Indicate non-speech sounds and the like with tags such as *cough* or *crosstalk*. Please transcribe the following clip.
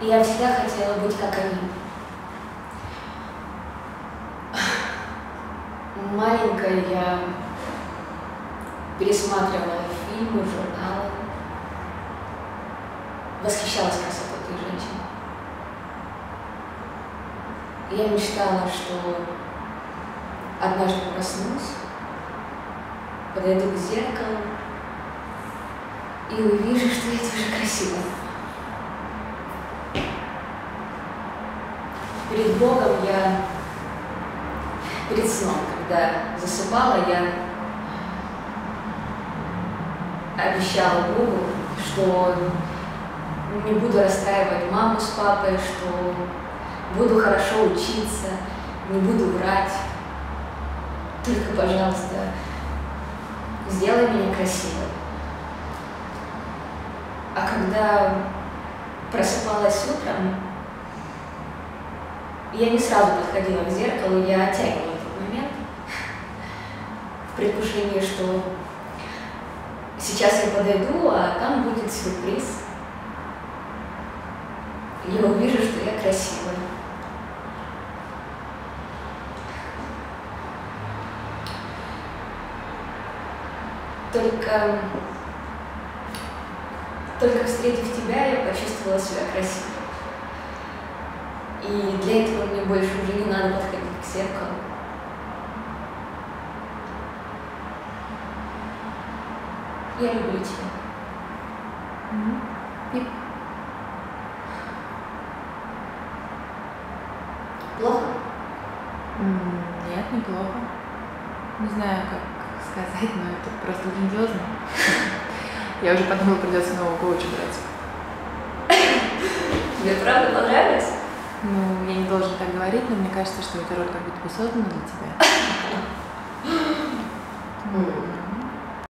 Я всегда хотела быть как они. Маленькая я пересматривала фильмы, журналы, восхищалась красотой этой женщины. Я мечтала, что однажды проснусь, подойду к зеркалу и увижу, что я тоже красивая. Перед Богом я, перед сном, когда засыпала, я обещала Богу, что не буду расстраивать маму с папой, что буду хорошо учиться, не буду врать. Только, пожалуйста, сделай меня красивой. А когда просыпалась утром, я не сразу подходила к зеркалу, я оттягивала этот момент в предвкушении, что сейчас я подойду, а там будет сюрприз. Я увижу, что я красивая. Только, только встретив тебя, я почувствовала себя красивой. И для этого мне больше уже не надо подходить к зеркалу. Я люблю тебя. И Плохо? М, Нет, неплохо. Не знаю, как сказать, но это просто грандиозно. *laughs* Я уже подумала, придется нового коуча брать. *laughs* Тебе правда понравилось? Ну, я не должен так говорить, но мне кажется, что эта роль как будто бы создана для тебя. *laughs*